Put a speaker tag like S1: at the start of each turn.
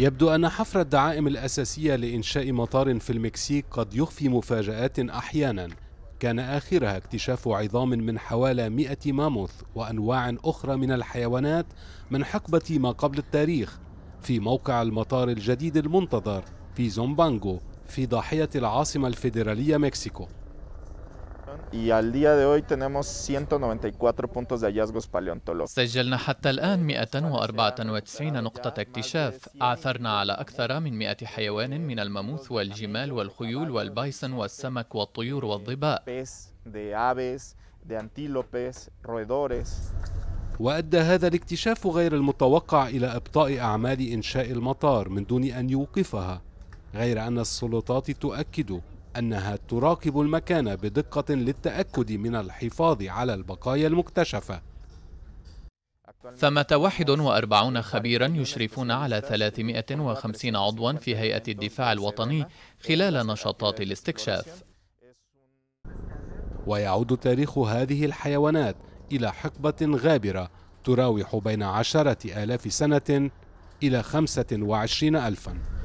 S1: يبدو أن حفر الدعائم الأساسية لإنشاء مطار في المكسيك قد يخفي مفاجآت أحيانا. كان آخرها اكتشاف عظام من حوالي 100 ماموث وأنواع أخرى من الحيوانات من حقبة ما قبل التاريخ في موقع المطار الجديد المنتظر في زومبانغو في ضاحية العاصمة الفيدرالية مكسيكو.
S2: Y al día de hoy tenemos 194 puntos de hallazgos paleontológicos.
S3: سجلنا حتى الآن 194 نقطة اكتشاف عثرنا على أكثر من 100 حيوان من الماموث والجمال والخيول والبايسون والسمك والطيور والظباء
S2: de aves, de antílopes, roedores.
S1: وأدى هذا الاكتشاف غير المتوقع إلى إبطاء أعمال إنشاء المطار من دون أن يوقفها غير أن السلطات تؤكد أنها تراقب المكان بدقة للتأكد من الحفاظ على البقايا المكتشفة.
S3: ثمة 41 خبيرا يشرفون على 350 عضوا في هيئة الدفاع الوطني خلال نشاطات الاستكشاف.
S1: ويعود تاريخ هذه الحيوانات إلى حقبة غابرة تراوح بين عشرة آلاف سنة إلى خمسة وعشرين ألفاً.